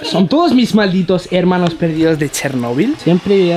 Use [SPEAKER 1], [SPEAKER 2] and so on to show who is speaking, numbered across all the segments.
[SPEAKER 1] ¿Son todos mis malditos hermanos perdidos de Chernóbil? Siempre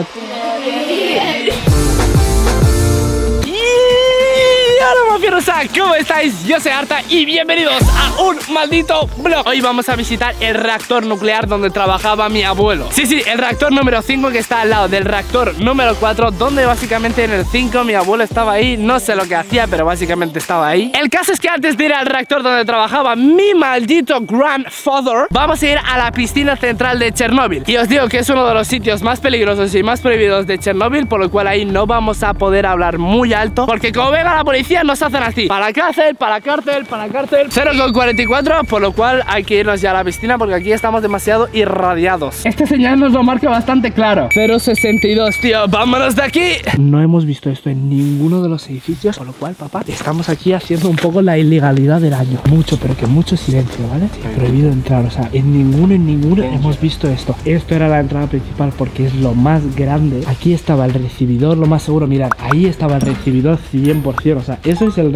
[SPEAKER 1] mafiosa, ¿cómo estáis? Yo soy Arta y bienvenidos a un maldito vlog Hoy vamos a visitar el reactor nuclear donde trabajaba mi abuelo. Sí, sí, el reactor número 5 que está al lado del reactor número 4 Donde básicamente en el 5 mi abuelo estaba ahí. No sé lo que hacía, pero básicamente estaba ahí. El caso es que antes de ir al reactor donde trabajaba mi maldito grandfather Vamos a ir a la piscina central de Chernóbil. Y os digo que es uno de los sitios más peligrosos y más prohibidos de Chernóbil Por lo cual ahí no vamos a poder hablar muy alto Porque como venga la policía nos hacen así. Para cárcel, para cárcel, para cárcel 0,44 Por lo cual hay que irnos ya a la piscina Porque aquí estamos demasiado irradiados. Este señal nos lo marca bastante claro. 0,62, tío, vámonos de aquí. No hemos visto esto en ninguno de los edificios Por lo cual, papá, estamos aquí haciendo un poco la ilegalidad del año. Mucho, pero que mucho silencio, ¿vale? prohibido entrar, o sea, en ninguno, en ninguno hemos visto esto. Esto era la entrada principal porque es lo más grande. Aquí estaba el recibidor, lo más seguro, mirad Ahí estaba el recibidor 100%, o sea, eso es el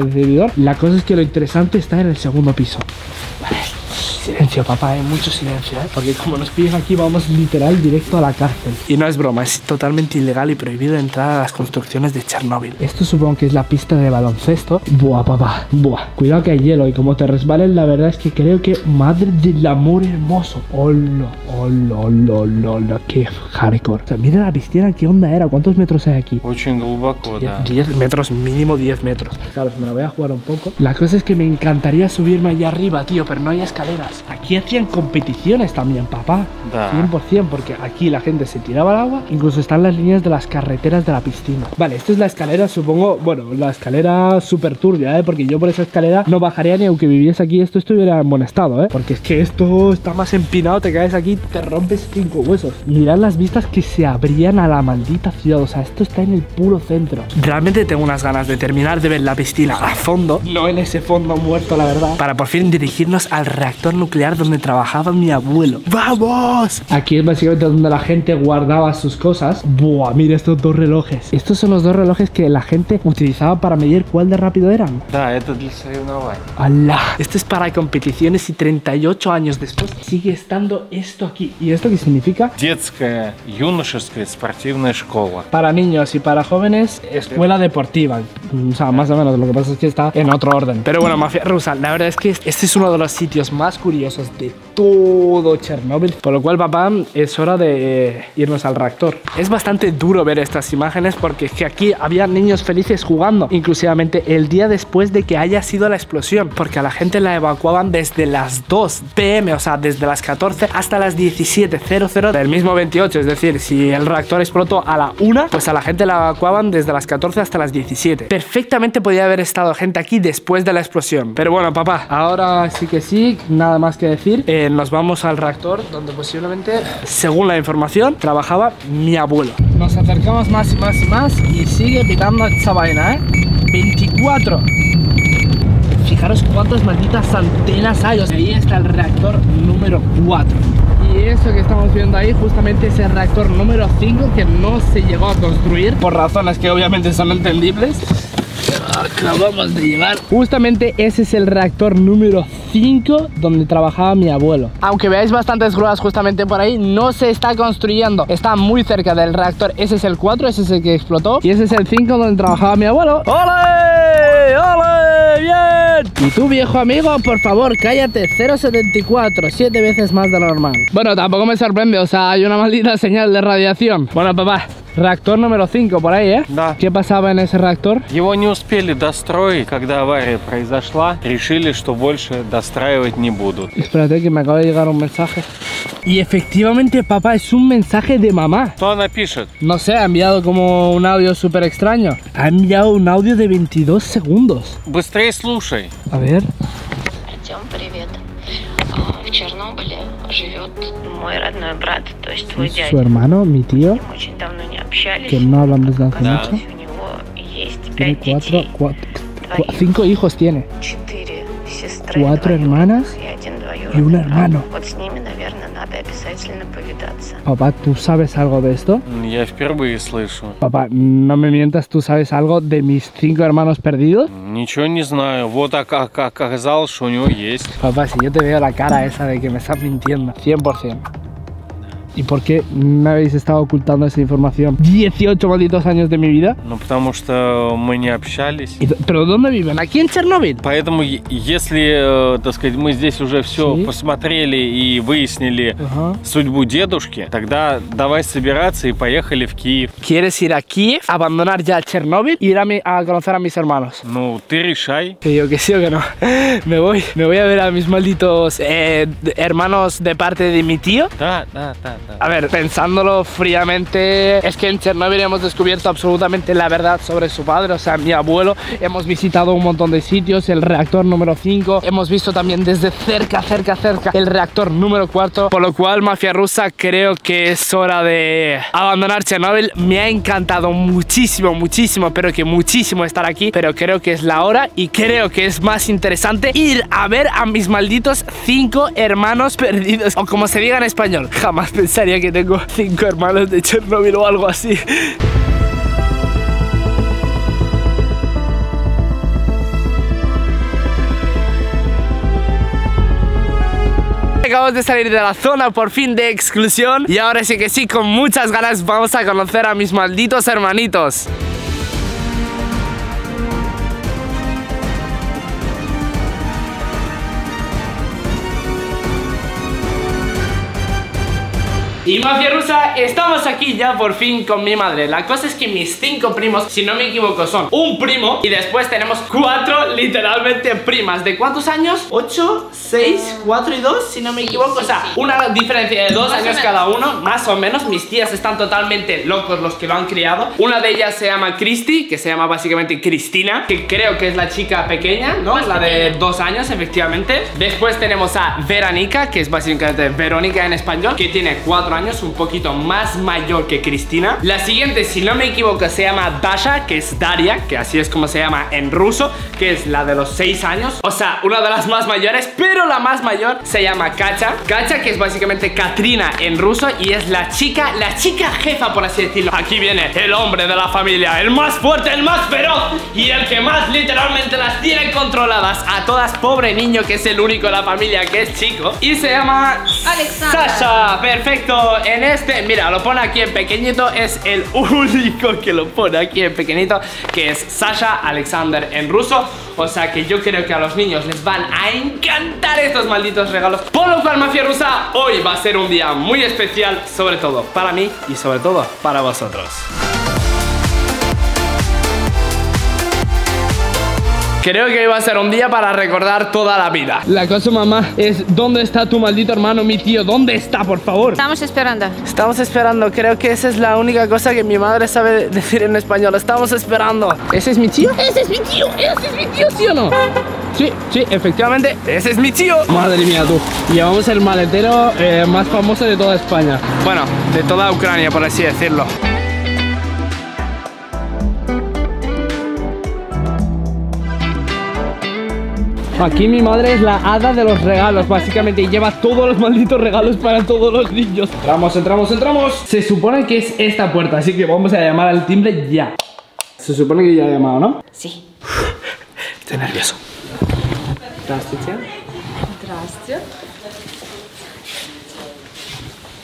[SPEAKER 1] La cosa es que lo interesante está en el segundo piso. Vale. Silencio, papá, ¿eh? mucho silencio, ¿eh? porque como nos pillan aquí vamos literal directo a la cárcel. Y no es broma, es totalmente ilegal y prohibido entrar a las construcciones de Chernóbil. Esto supongo que es la pista de baloncesto. Buah, papá, buah. Cuidado que hay hielo y como te resbalen la verdad es que creo que... Madre del amor hermoso. Hola, hola, hola, hola. Qué hardcore. O sea, mira la piscina, qué onda era, cuántos metros hay aquí. 10 metros, mínimo 10 metros. Claro, me la voy a jugar un poco. La cosa es que me encantaría subirme allá arriba, tío, pero no hay escalera りまし。はい Aquí hacían competiciones también, papá.
[SPEAKER 2] Da.
[SPEAKER 1] 100%, porque aquí la gente se tiraba al agua. Incluso están las líneas de las carreteras de la piscina. Vale, esta es la escalera, supongo. Bueno, la escalera súper turbia, ¿eh? Porque yo por esa escalera no bajaría ni aunque viviese aquí. Esto estuviera en buen estado, ¿eh? Porque es que esto está más empinado. Te caes aquí, te rompes cinco huesos. Mirad las vistas que se abrían a la maldita ciudad. O sea, esto está en el puro centro. Realmente tengo unas ganas de terminar de ver la piscina a fondo. No en ese fondo muerto, la verdad. Para por fin dirigirnos al reactor nuclear donde trabajaba mi abuelo. ¡Vamos! Aquí es básicamente donde la gente guardaba sus cosas. Buah, mira estos dos relojes. Estos son los dos relojes que la gente utilizaba para medir cuál de rápido eran.
[SPEAKER 2] Да, это для соревнований.
[SPEAKER 1] ¡Hala! Esto es para competiciones y 38 años después sigue estando esto aquí. ¿Y esto qué significa?
[SPEAKER 2] Детская, юношеская спортивная школа.
[SPEAKER 1] Para niños y para jóvenes, escuela deportiva. O sea, más o menos. Lo que pasa es que está en otro orden. Pero bueno, mafia rusa, la verdad es que este es uno de los sitios más curiosos de todo Chernóbil. Por lo cual, papá, es hora de irnos al reactor. Es bastante duro ver estas imágenes porque es que aquí había niños felices jugando, inclusivamente el día después de que haya sido la explosión, porque a la gente la evacuaban desde las 2 pm, o sea, desde las 14 hasta las 17.00 del mismo 28. Es decir, si el reactor explotó a la 1, pues a la gente la evacuaban desde las 14 hasta las 17. Perfectamente podía haber estado gente aquí después de la explosión. Pero bueno, papá, ahora sí que sí, nada más que decir. Eh, nos vamos al reactor donde posiblemente, según la información, trabajaba mi abuelo. Nos acercamos más y más y más y sigue pitando esta vaina, ¿eh? 24. Fijaros cuántas malditas antenas hay. O sea, ahí está el reactor número 4. Y eso que estamos viendo ahí justamente es el reactor número 5 que no se llegó a construir por razones que obviamente son entendibles. Acabamos de llegar. Justamente ese es el reactor número 5 donde trabajaba mi abuelo. Aunque veáis bastantes grúas justamente por ahí, no se está construyendo. Está muy cerca del reactor. Ese es el 4, ese es el que explotó. Y ese es el 5 donde trabajaba mi abuelo. ¡Ole! ¡Ole! ¡Bien! Y tú, viejo amigo, por favor, cállate. 0,74, 7 veces más de lo normal. Bueno, tampoco me sorprende, o sea, hay una maldita señal de radiación. Bueno, papá, reactor número 5 por ahí, ¿eh?
[SPEAKER 2] Да.
[SPEAKER 1] ¿Qué pasaba en ese reactor?
[SPEAKER 2] Его не успели достроить, когда авария произошла. Решили, что больше достраивать не будут.
[SPEAKER 1] Espérate que me acaba de llegar un mensaje. Y efectivamente, papá, es un mensaje de mamá.
[SPEAKER 2] Что она пишет?
[SPEAKER 1] No sé, ha enviado como un audio súper extraño. Ha enviado un audio de 22 segundos.
[SPEAKER 2] Быстрее слушай.
[SPEAKER 1] A ver.
[SPEAKER 3] живет мой родной брат, то есть твой
[SPEAKER 1] Es
[SPEAKER 3] дядя.
[SPEAKER 1] su hermano, mi tío,
[SPEAKER 3] Мы очень давно не общались.
[SPEAKER 1] que no hablan desde hace
[SPEAKER 2] Да.
[SPEAKER 1] mucho.
[SPEAKER 3] Оказалось, у него есть
[SPEAKER 1] Tiene
[SPEAKER 3] пять
[SPEAKER 1] cuatro,
[SPEAKER 3] детей,
[SPEAKER 1] cuatro, cu- cinco hijos tiene.
[SPEAKER 3] четыре сестры,
[SPEAKER 1] cuatro
[SPEAKER 3] двоюродных
[SPEAKER 1] hermanas
[SPEAKER 3] и один
[SPEAKER 1] y un
[SPEAKER 3] двоюродный брат.
[SPEAKER 1] hermano.
[SPEAKER 3] Вот с ними, наверное, надо обязательно повидаться.
[SPEAKER 1] Papá, ¿tú sabes algo de esto?
[SPEAKER 2] Я впервые слышу.
[SPEAKER 1] Papá, no me mientas, ¿tú sabes algo de mis cinco hermanos perdidos?
[SPEAKER 2] Ничего не знаю. Вот а как оказалось, что у него есть.
[SPEAKER 1] Papá, si yo te veo la cara esa de que me estás mintiendo, 100%. ¿Y por qué me habéis estado ocultando esa información? 18 malditos años de mi vida.
[SPEAKER 2] Ну, потому что мы не общались.
[SPEAKER 1] ¿Y d- ¿Pero dónde viven? ¿Aquí en Chernóbil?
[SPEAKER 2] Поэтому, е- если, э, так сказать, мы здесь уже все
[SPEAKER 1] Sí.
[SPEAKER 2] посмотрели и выяснили
[SPEAKER 1] Ajá.
[SPEAKER 2] судьбу дедушки, тогда давай собираться и поехали в Киев.
[SPEAKER 1] ¿Quieres ir a Kiev, abandonar ya Chernóbil y ir a, mi- a conocer a mis hermanos?
[SPEAKER 2] Ну, ты решай.
[SPEAKER 1] Que digo que sí o que no. Me voy, me voy a ver a mis malditos eh, d- hermanos de parte de mi tío.
[SPEAKER 2] Да, да, да, да.
[SPEAKER 1] A ver, pensándolo fríamente, es que en Chernóbil hemos descubierto absolutamente la verdad sobre su padre, o sea, mi abuelo. Hemos visitado un montón de sitios, el reactor número 5. Hemos visto también desde cerca, cerca, cerca el reactor número 4. Por lo cual, Mafia Rusa, creo que es hora de abandonar Chernóbil. Me ha encantado muchísimo, muchísimo, pero que muchísimo estar aquí. Pero creo que es la hora y creo que es más interesante ir a ver a mis malditos cinco hermanos perdidos. O como se diga en español, jamás pensaría que tengo cinco hermanos de Chernobyl o algo así. Acabamos de salir de la zona por fin de exclusión y ahora sí que sí, con muchas ganas vamos a conocer a mis malditos hermanitos. Y Mafia Rusa, estamos aquí ya por fin con mi madre La cosa es que mis cinco primos, si no me equivoco, son un primo Y después tenemos cuatro literalmente primas ¿De cuántos años? ¿Ocho? ¿Seis? ¿Cuatro y dos? Si no me equivoco O sea, una diferencia de dos años cada uno Más o menos, mis tías están totalmente locos los que lo han criado Una de ellas se llama Christy, que se llama básicamente Cristina Que creo que es la chica pequeña, ¿no? la de dos años, efectivamente Después tenemos a Verónica, que es básicamente Verónica en español Que tiene cuatro años, un poquito más mayor que Cristina. La siguiente, si no me equivoco, se llama Dasha, que es Daria, que así es como se llama en ruso, que es la de los 6 años. O sea, una de las más mayores, pero la más mayor se llama Kacha. Kacha, que es básicamente Katrina en ruso y es la chica, la chica jefa, por así decirlo. Aquí viene el hombre de la familia, el más fuerte, el más feroz y el que más literalmente las tiene controladas a todas. Pobre niño, que es el único de la familia que es chico. Y se llama. Sasha. Perfecto. En este, mira, lo pone aquí en pequeñito. Es el único que lo pone aquí en pequeñito, que es Sasha Alexander en ruso. O sea que yo creo que a los niños les van a encantar estos malditos regalos. Por lo cual, Mafia Rusa, hoy va a ser un día muy especial, sobre todo para mí y sobre todo para vosotros. Creo que hoy va a ser un día para recordar toda la vida. La cosa, mamá, es ¿dónde está tu maldito hermano, mi tío? ¿Dónde está, por favor?
[SPEAKER 4] Estamos esperando.
[SPEAKER 1] Estamos esperando, creo que esa es la única cosa que mi madre sabe decir en español. Estamos esperando. ¿Ese es mi tío? Ese es mi tío, ese es mi tío, ¿sí o no? Sí, sí, efectivamente, ese es mi tío. Madre mía, tú. Llevamos el maletero eh, más famoso de toda España. Bueno, de toda Ucrania, por así decirlo. Aquí mi madre es la hada de los regalos, básicamente, y lleva todos los malditos regalos para todos los niños. Entramos, entramos, entramos. Se supone que es esta puerta, así que vamos a llamar al timbre ya. Se supone que ya ha llamado, ¿no?
[SPEAKER 4] Sí.
[SPEAKER 1] Estoy nervioso.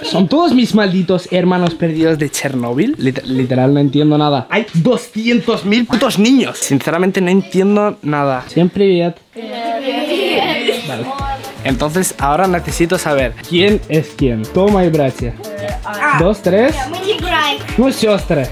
[SPEAKER 1] Son todos mis malditos hermanos perdidos de Chernobyl. Liter literal, no entiendo nada. Hay 200.000 putos niños. Sinceramente, no entiendo nada. Siempre, entonces, ahora necesito saber quién es quién. Toma y bracia. Ah. Dos, tres. Muy ah.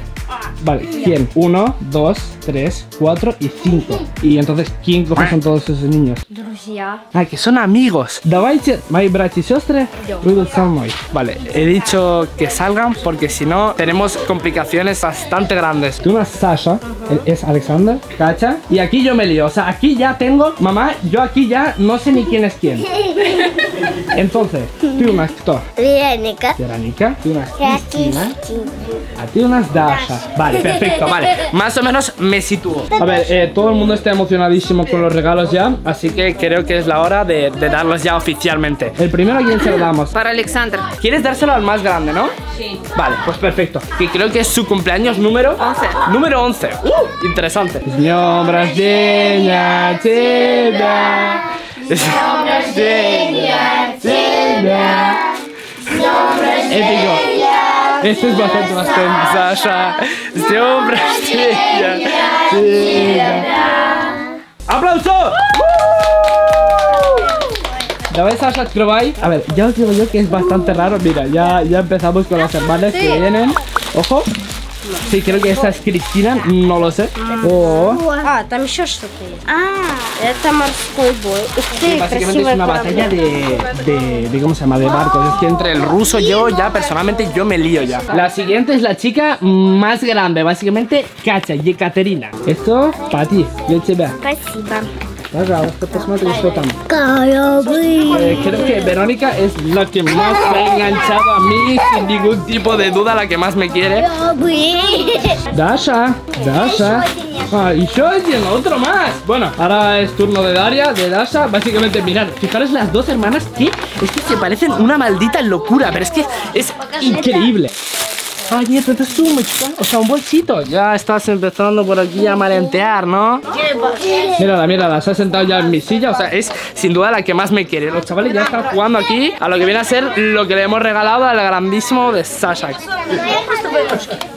[SPEAKER 1] Vale, ¿quién? Uno, dos, tres, cuatro y cinco. Y entonces, ¿quién coge son todos esos niños?
[SPEAKER 4] Друзья.
[SPEAKER 1] Ah, que son amigos. Давайте, мои братья и сестры выйдут со мной. Vale, he dicho que salgan porque si no tenemos complicaciones bastante grandes. Tú una Sasha, él es Alexander, Kacha, y aquí yo me lío. O sea, aquí ya tengo, mamá, yo aquí ya no sé ni quién es quién. Entonces, tú una кто?
[SPEAKER 5] Вероника.
[SPEAKER 1] Verónica, tú una
[SPEAKER 5] Я
[SPEAKER 1] Cristina,
[SPEAKER 5] Кристина.
[SPEAKER 1] a ti unas Dasha. Vale, perfecto, vale. Más o menos me me. A ver, eh, todo el mundo está emocionadísimo con los regalos ya, así que creo que es la hora de, darlos ya oficialmente. El primero, ¿a quién se lo damos?
[SPEAKER 5] Para Alexandra.
[SPEAKER 1] ¿Quieres dárselo al más grande, no?
[SPEAKER 5] Sí.
[SPEAKER 1] Vale, pues perfecto. Que creo que es su cumpleaños número...
[SPEAKER 5] 11.
[SPEAKER 1] Número 11. ¡Uh! Interesante. Épico. Jesteś bohaterem następny, Sasza. Z dniu wrażenia. ¡Aplauso! Dawaj Sasha, odkrywaj. A ver, ya os digo yo que es bastante raro. Mira, ya, ya empezamos con las hermanas que vienen. Ojo. Sí, creo que esta es Cristina, no lo sé. Oh.
[SPEAKER 4] А, там еще что-то есть. А, это морской бой. Ух ты,
[SPEAKER 1] Básicamente es
[SPEAKER 4] красивая
[SPEAKER 1] una batalla de, de, de- ¿Cómo se llama? De barcos. Es que entre el ruso y yo, ya personalmente, yo me lío ya. La siguiente es la chica más grande, básicamente Katia, Yekaterina. Esto, para ti, yo te veo.
[SPEAKER 4] Спасибо.
[SPEAKER 1] Vamos eh, creo que Verónica es la que más me ha enganchado a mí, sin ningún tipo de duda, la que más me quiere. Dasha, Dasha. Ah, y yo y el otro más. Bueno, ahora es turno de Daria, de Dasha. Básicamente, mirad, fijaros las dos hermanas Que es que se parecen una maldita locura Pero es que es increíble. Ay, nieto, esto es sumочка. O sea, un bolsito. Ya estás empezando por aquí a malentear, ¿no? Mírala, mírala, se ha sentado ya en mi silla. O sea, es sin duda la que más me quiere. Los chavales ya están jugando aquí a lo que viene a ser lo que le hemos regalado al grandísimo de Sasha.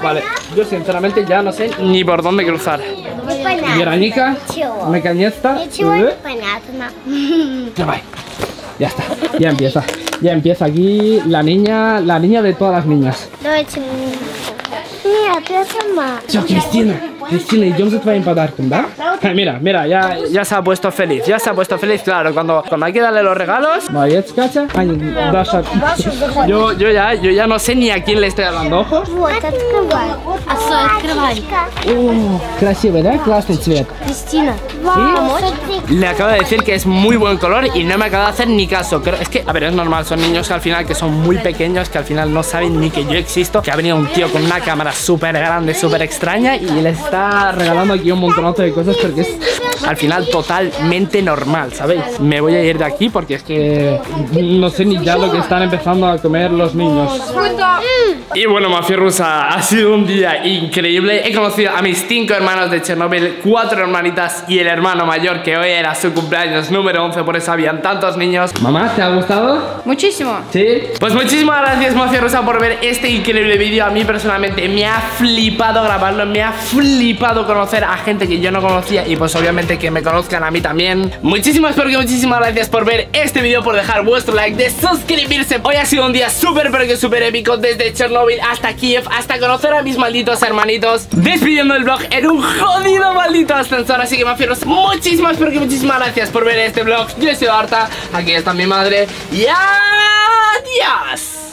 [SPEAKER 1] Vale, yo sinceramente ya no sé ni por dónde cruzar. Verónica, наконец-то. Э,
[SPEAKER 4] понятно.
[SPEAKER 1] Давай. Ya está, ya empieza. Ya empieza aquí la niña, la niña de todas las niñas.
[SPEAKER 4] Lo he hecho. Mira,
[SPEAKER 1] te Yo, Cristina. Cristina, идем за твоим подарком, ¿да? Eh, Mira, mira, ya, ya se ha puesto feliz, ya se ha puesto feliz, claro, cuando, cuando hay que darle los regalos. Молодец, Катя. Ай, Даша. Yo, yo ya, yo ya no sé ni a quién le estoy hablando, ojos.
[SPEAKER 4] Вот, открывай. А что, открывай.
[SPEAKER 1] Uh, красивый, ¿да? Классный цвет.
[SPEAKER 4] Кристина.
[SPEAKER 1] ¿Sí? Le acabo de decir que es muy buen color y no me acaba de hacer ni caso. Creo, es que, a ver, es normal, son niños que al final que son muy pequeños, que al final no saben ni que yo existo. Que ha venido un tío con una cámara súper grande, súper extraña y les está regalando aquí un montonazo de cosas porque es al final totalmente normal, ¿sabéis? Me voy a ir de aquí porque es que no sé ni ya lo que están empezando a comer los niños. Y bueno, Mafia Rusa, ha sido un día increíble. He conocido a mis cinco hermanos de Chernobyl, cuatro hermanitas y el hermano mayor que hoy era su cumpleaños número 11, por eso habían tantos niños. Mamá, ¿te ha gustado?
[SPEAKER 5] Muchísimo.
[SPEAKER 1] ¿Sí? Pues muchísimas gracias Mafia Rusa por ver este increíble vídeo A mí personalmente me ha flipado grabarlo Me ha flipado conocer a gente que yo no conocía Y pues obviamente que me conozcan a mí también. Muchísimas pero que muchísimas gracias por ver este vídeo Por dejar vuestro like, de suscribirse. Hoy ha sido un día súper pero que súper épico Desde Chernobyl hasta Kiev Hasta conocer a mis malditos hermanitos Despidiendo el vlog en un jodido maldito ascensor. Así que Mafia Rusa, muchísimas pero que muchísimas gracias por ver este vlog. Yo soy Arta, aquí está mi madre Y adiós